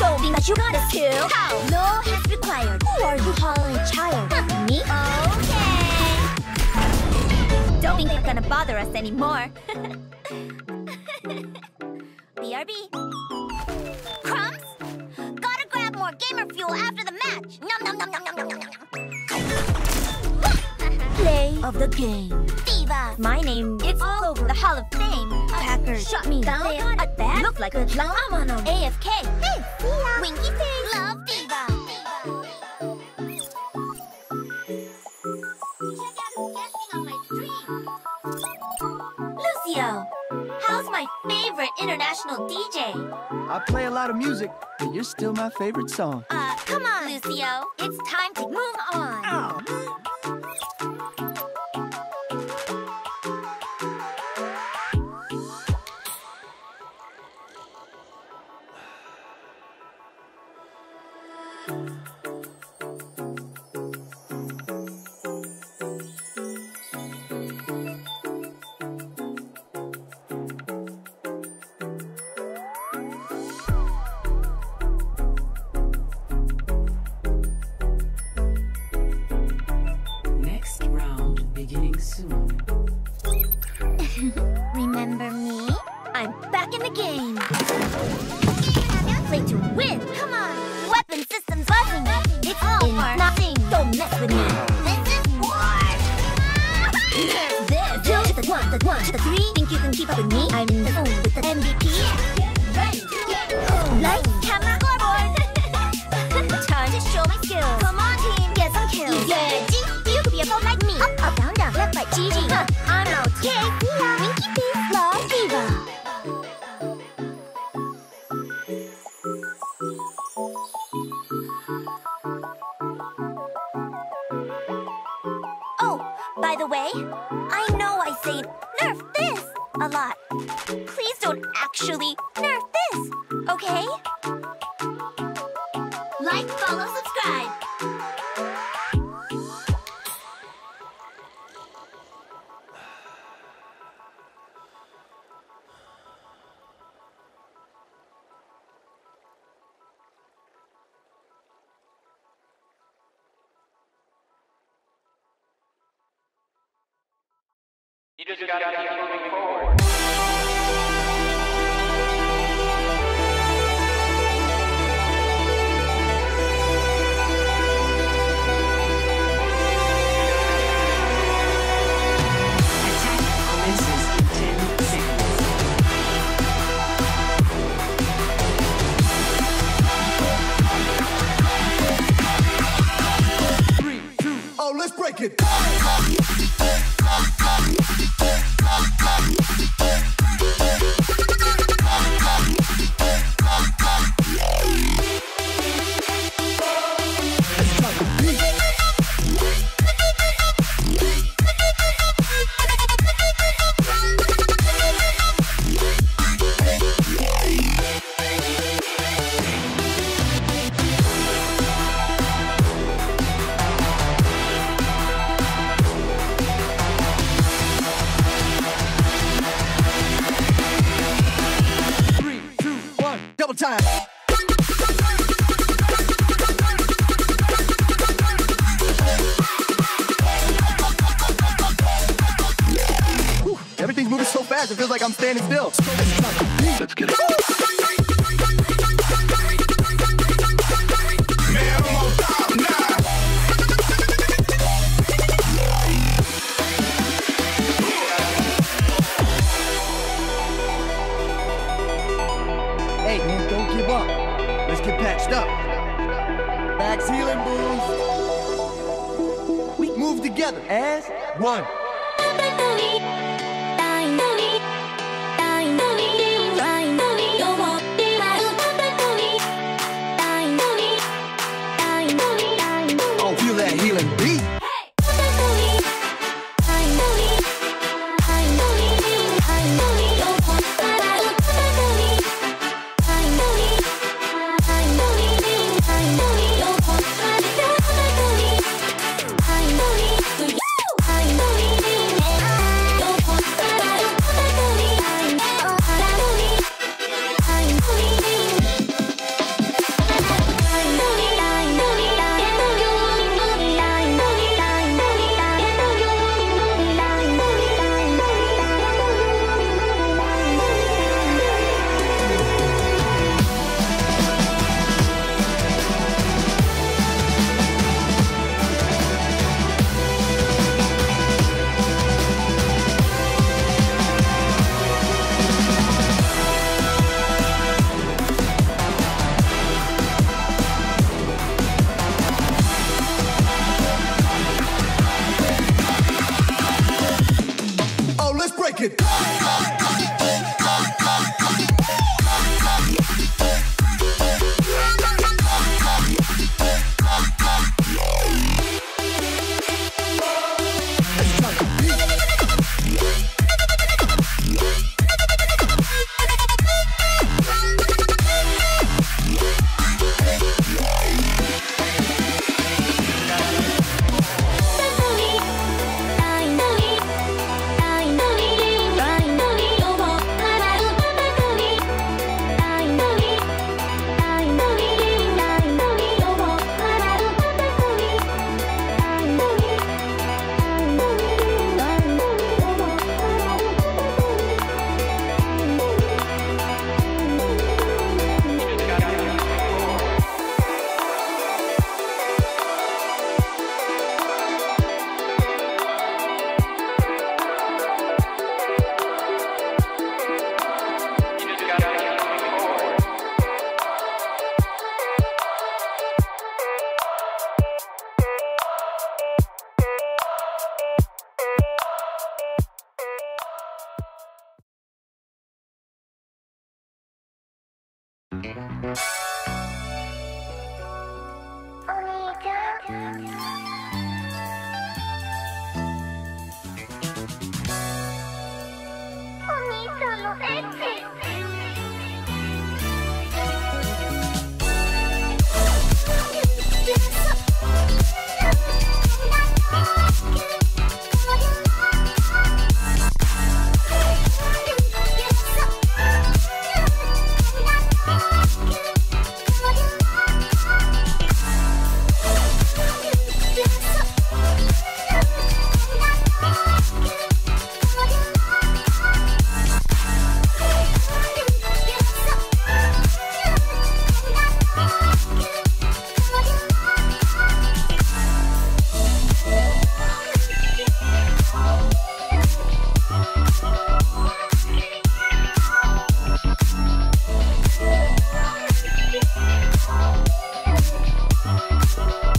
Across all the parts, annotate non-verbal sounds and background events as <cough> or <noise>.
I kill. I don't think that you got a kill. How? No hits required. Who are you calling child? me? Okay. Don't think they're gonna bother us anymore. <laughs> BRB. Crumbs? Gotta grab more gamer fuel after the match. Nom nom nom nom nom nom nom nom. Play of the game. D.Va. My name is all over the Hall of Fame. Packers shut me down. At bat. Look like a clown. I'm on 'em. AFK. Hey, Winky face. Love D.Va. Check out who's guesting on. Lucio, how's my favorite international DJ? I play a lot of music, but you're still my favorite song. Uh, come on, Lucio. It's time to move on. Música to the three. Think you can keep up with me? I'm the zone with the MVP. Lights, camera, scoreboard. <laughs> Time to show my skills. Come on, team. Get some kills. Yeah, G. You could be a pro like me. Up, up, down, down. Left, right, GG. Huh. I'm out. Okay. Winky face, love, D.Va. Oh, by the way, actually nerf this, okay? Like, follow, subscribe. You just gotta keep moving forward. Attack Everything's so fast, it feels like I'm standing still. Let's get it. Hey, man, don't give up. Let's get patched up. Max healing boost. We move together as one. you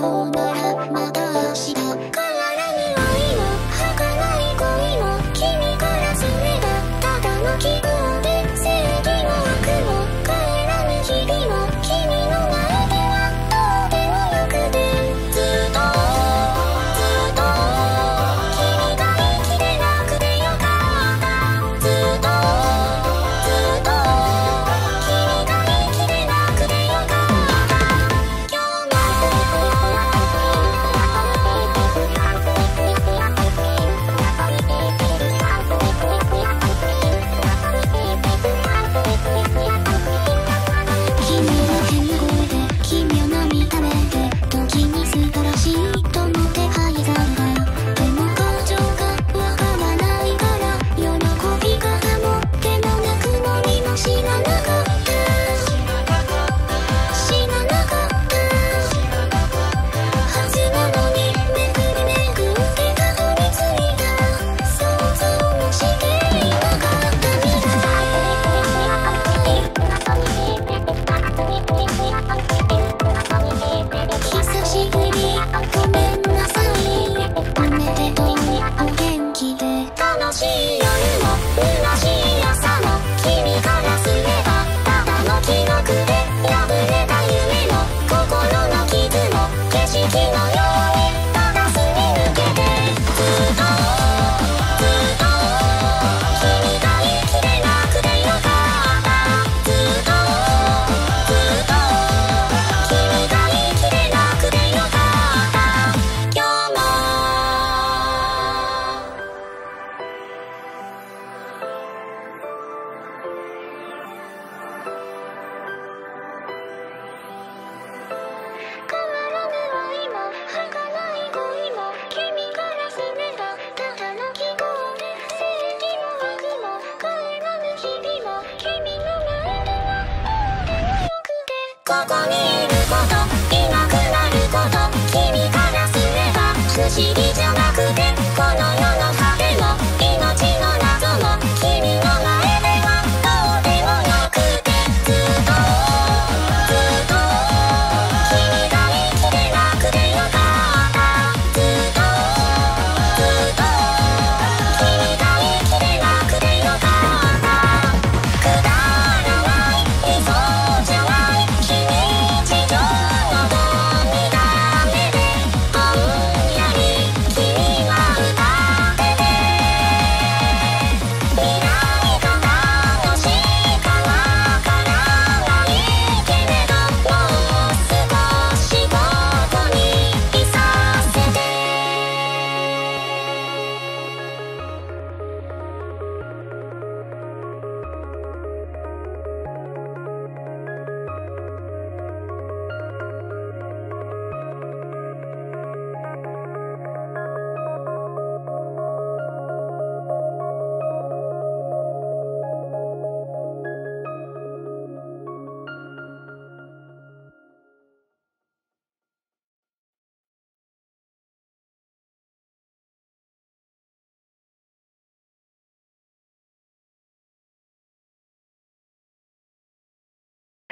hold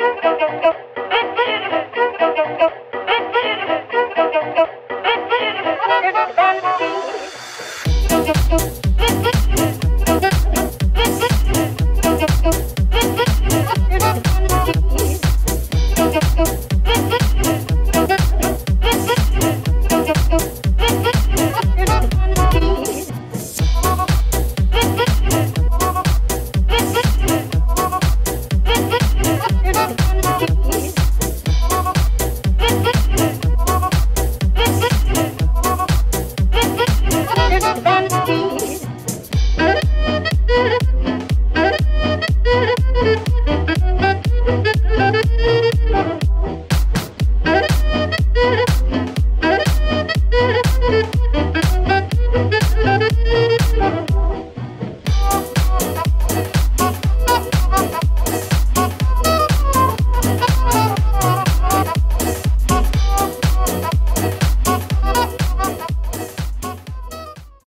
フフフ。